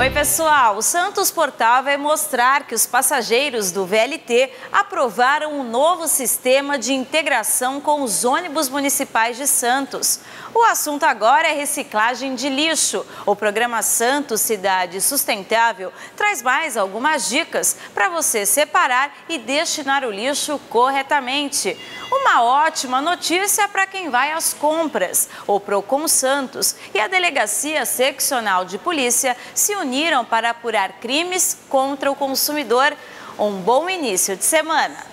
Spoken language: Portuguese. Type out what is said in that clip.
Oi, pessoal. O Santos Portal vai mostrar que os passageiros do VLT aprovaram um novo sistema de integração com os ônibus municipais de Santos. O assunto agora é reciclagem de lixo. O programa Santos Cidade Sustentável traz mais algumas dicas para você separar e destinar o lixo corretamente. Uma ótima notícia para quem vai às compras. O Procon Santos e a Delegacia Seccional de Polícia se uniram para apurar crimes contra o consumidor. Um bom início de semana!